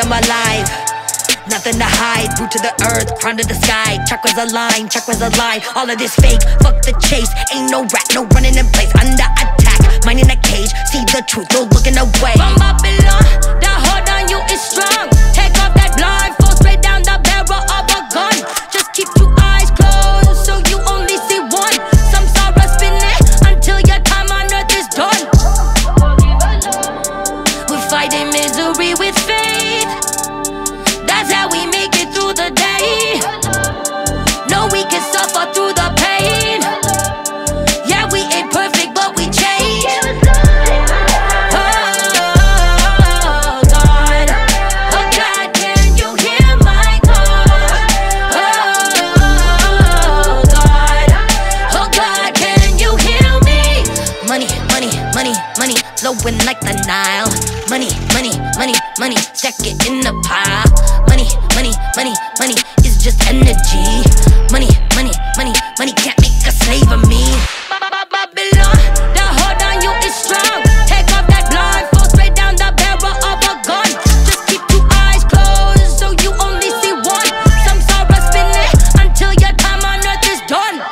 I'm alive. Nothing to hide, root to the earth, crown to the sky. Chakras align, chakras align. All of this fake, fuck the chase. Ain't no rat, no running in place. Under attack, mind in a cage. See the truth, no looking away. flowing like the Nile. Money, money, money, money, Check it in the pile. Money, money, money, money is just energy. Money, money, money, money can't make a slave of me. Babylon, the hold on you is strong. Take off that straight down the barrel of a gun. Just keep two eyes closed so you only see one. Samsara spinning until your time on earth is done.